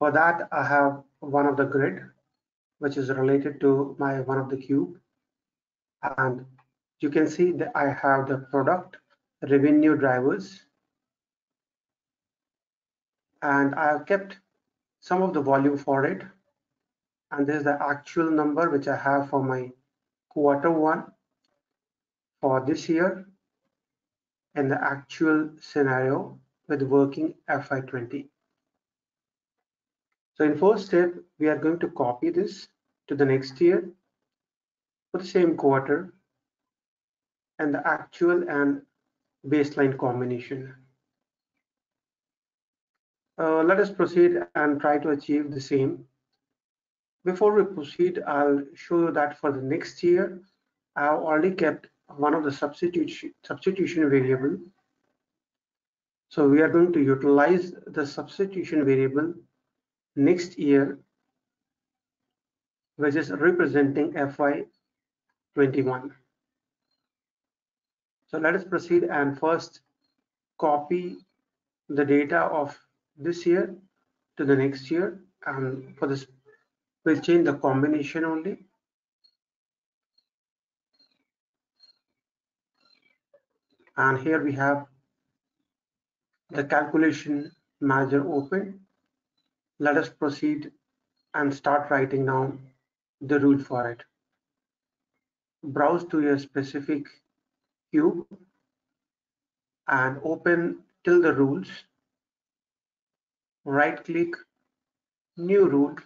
For that, I have one of the grid, which is related to my one of the cube. And you can see that I have the product revenue drivers. And I have kept some of the volume for it. And this is the actual number which I have for my quarter one for this year and the actual scenario with working FY20. So in first step, we are going to copy this to the next year for the same quarter and the actual and baseline combination. Uh, let us proceed and try to achieve the same. Before we proceed, I'll show you that for the next year, I've already kept one of the substitution, substitution variable. So we are going to utilize the substitution variable next year, which is representing FY21. So let us proceed and first copy the data of this year to the next year. And for this, we'll change the combination only. And here we have the calculation manager open let us proceed and start writing down the rule for it. Browse to your specific cube and open till the rules. Right click, new rule.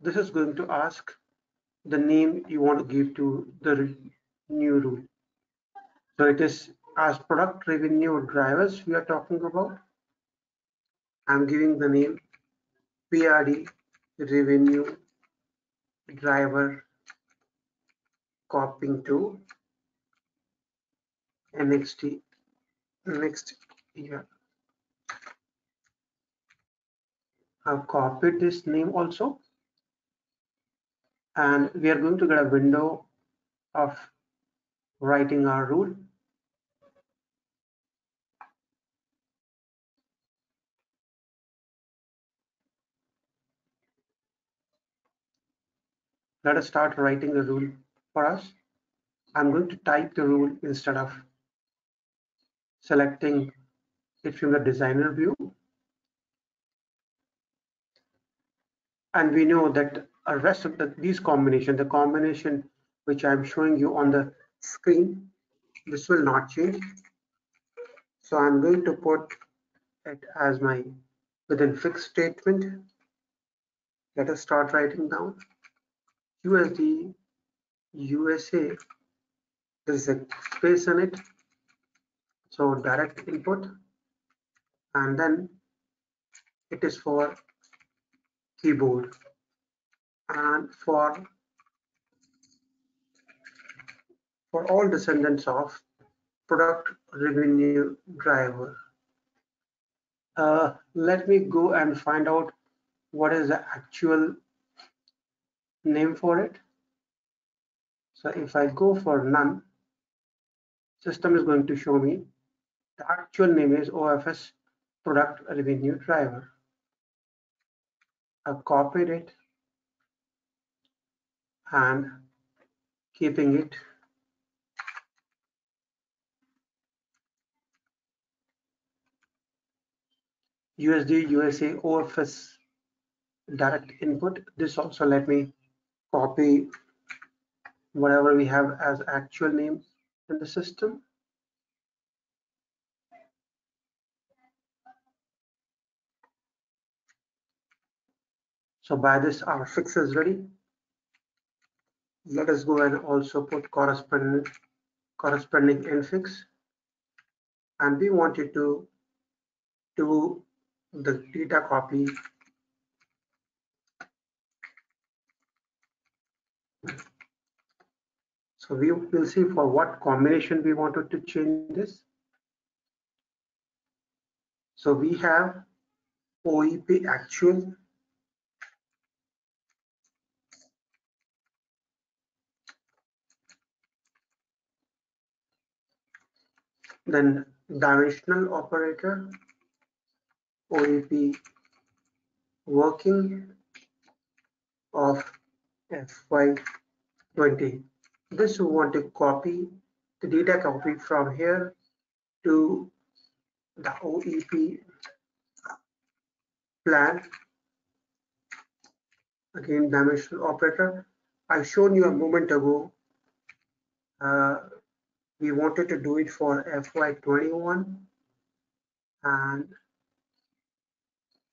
This is going to ask the name you want to give to the new rule. So it is as product revenue drivers we are talking about. I'm giving the name PRD revenue driver copying to NXT next year. I've copied this name also and we are going to get a window of writing our rule let us start writing the rule for us. I'm going to type the rule instead of selecting it from the designer view. And we know that a rest of the, these combination, the combination which I'm showing you on the screen, this will not change. So I'm going to put it as my within fixed statement. Let us start writing down. USD USA there's a space on it. So direct input and then it is for keyboard. And for for all descendants of product revenue driver. Uh, let me go and find out what is the actual name for it. So if I go for none, system is going to show me the actual name is OFS product revenue driver. I've copied it and keeping it USD USA OFS direct input. This also let me copy whatever we have as actual name in the system. So by this our fix is ready. Let us go and also put corresponding corresponding ENDFIX and we wanted to do the data copy So we will see for what combination we wanted to change this. So we have OEP actual then dimensional operator OEP working of FY20. This we want to copy the data copy from here to the OEP plan. Again, dimensional operator. I showed you a moment ago. Uh, we wanted to do it for FY21 and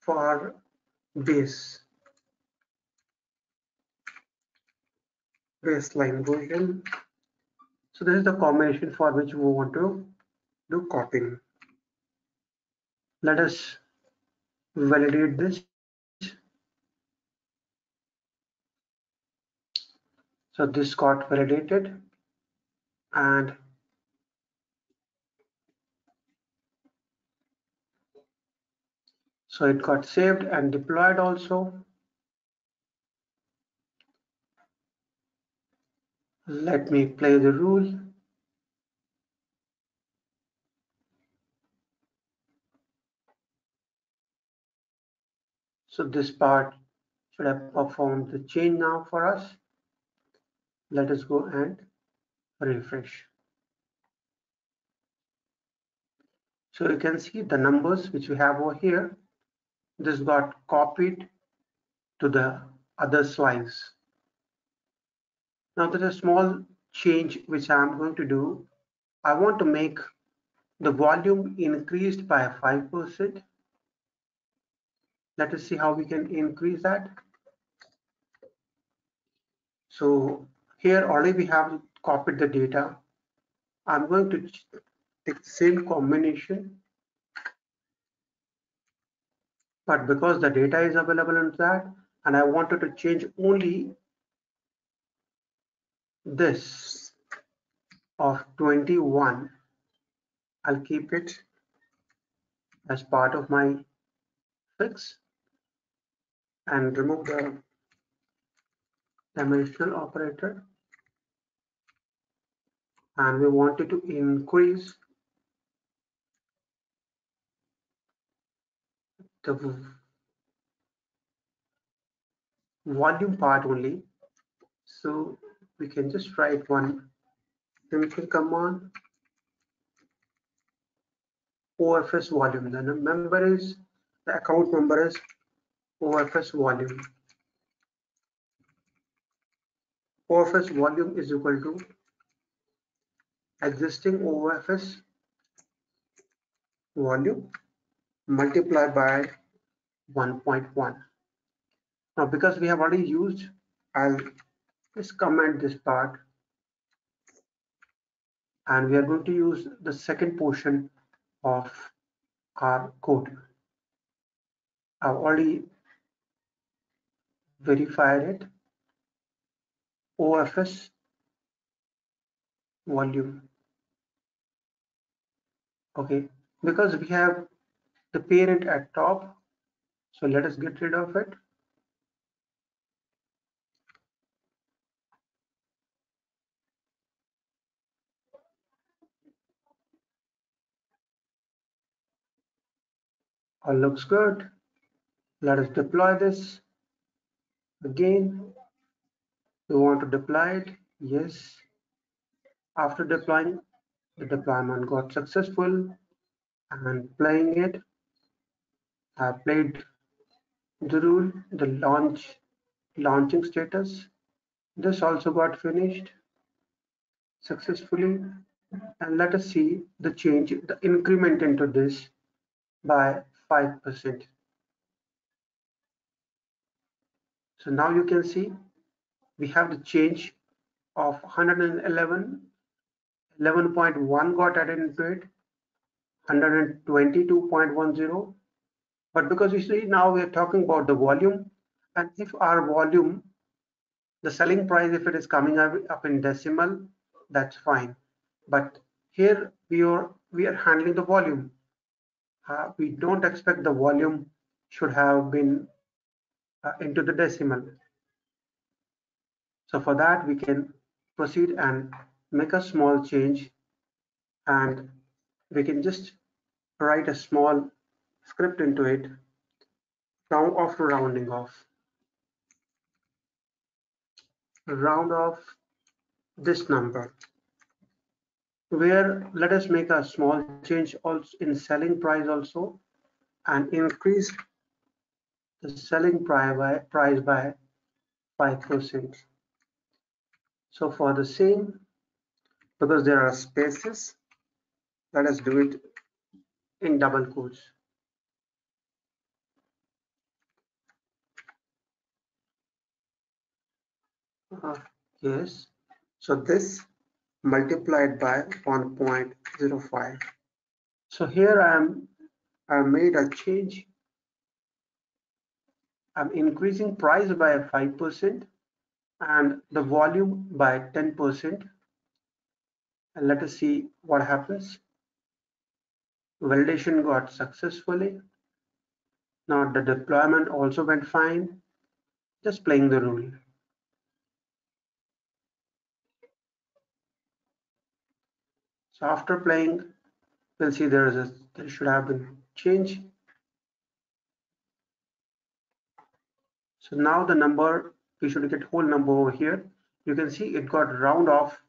for base baseline version. So this is the combination for which we want to do copying. Let us validate this. So this got validated and so it got saved and deployed also. Let me play the rule. So this part should have performed the change now for us. Let us go and refresh. So you can see the numbers which we have over here. This got copied to the other slice. Now there's a small change which I'm going to do. I want to make the volume increased by 5%. Let us see how we can increase that. So here already we have copied the data. I'm going to take the same combination. But because the data is available in that and I wanted to change only this of 21 I'll keep it as part of my fix and remove the dimensional operator. And we wanted to increase the volume part only. So we can just write one simple command OFS volume. The number is the account number is OFS volume. OFS volume is equal to existing OFS volume multiplied by 1.1. Now, because we have already used, I'll Let's comment this part. And we are going to use the second portion of our code. I've already verified it. OFS volume. Okay, because we have the parent at top. So let us get rid of it. All looks good. Let us deploy this. Again, we want to deploy it. Yes. After deploying, the deployment got successful and playing it. I played the rule, the launch launching status. This also got finished successfully. And let us see the change, the increment into this by 5%. So now you can see we have the change of 111, 11.1 got added into it, 122.10. But because you see now we are talking about the volume and if our volume, the selling price, if it is coming up, up in decimal, that's fine. But here we are, we are handling the volume uh, we don't expect the volume should have been uh, into the decimal. So for that, we can proceed and make a small change and we can just write a small script into it. Now after rounding off, round off this number where let us make a small change also in selling price also and increase the selling price by, price by 5%. So for the same, because there are spaces, let us do it in double quotes. Uh, yes, so this multiplied by 1.05. So here I am I made a change. I'm increasing price by 5% and the volume by 10%. And let us see what happens. Validation got successfully. Now the deployment also went fine. Just playing the rule. So after playing, we'll see there is a there should have been change. So now the number we should get whole number over here. You can see it got round off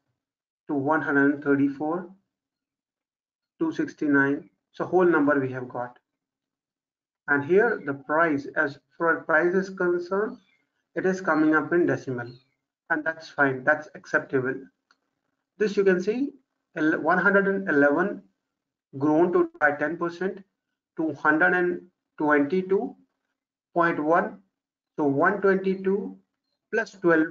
to 134, 269. So whole number we have got. And here the price as for price is concerned, it is coming up in decimal and that's fine. That's acceptable. This you can see 111 grown to by 10% to 122.1 so 122 plus 12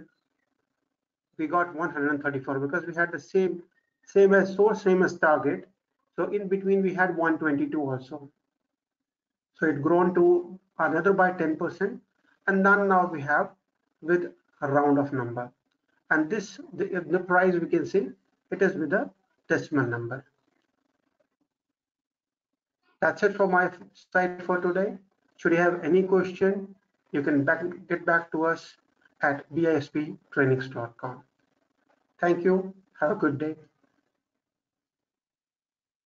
we got 134 because we had the same same as source same as target. So in between we had 122 also. So it grown to another by 10 percent and then now we have with a round of number. And this the, the price we can see it is with a decimal number. That's it for my side for today. Should you have any question, you can back, get back to us at bisptrainings.com. Thank you. Have a good day.